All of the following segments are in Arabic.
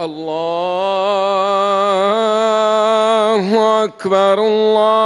الله أكبر الله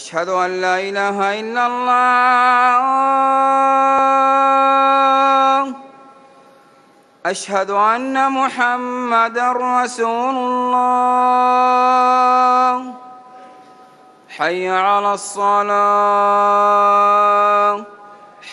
أشهد أن لا إله إلا الله. أشهد أن محمد رسول الله. حي على الصلاة.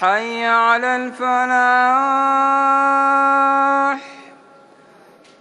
حي على الفلاح.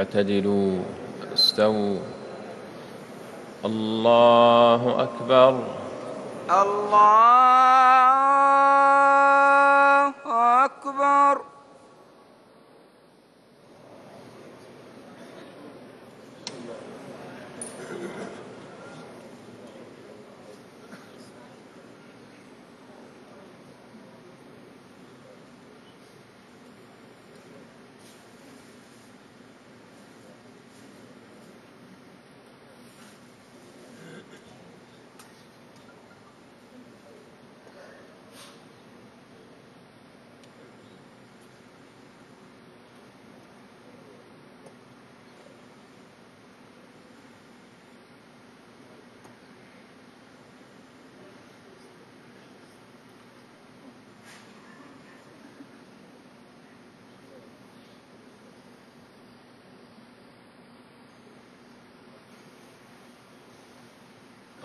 اعتدلوا استووا. الله أكبر. الله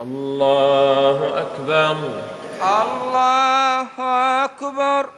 الله أكبر. الله أكبر.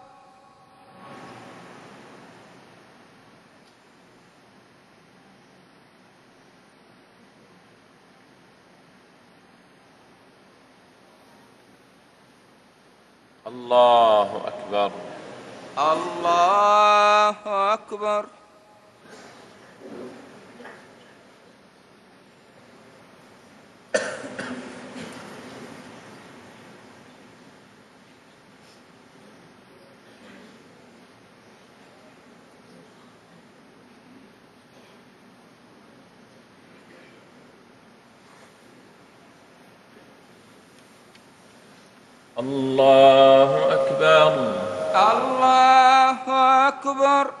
الله أكبر. الله أكبر. الله أكبر. الله أكبر.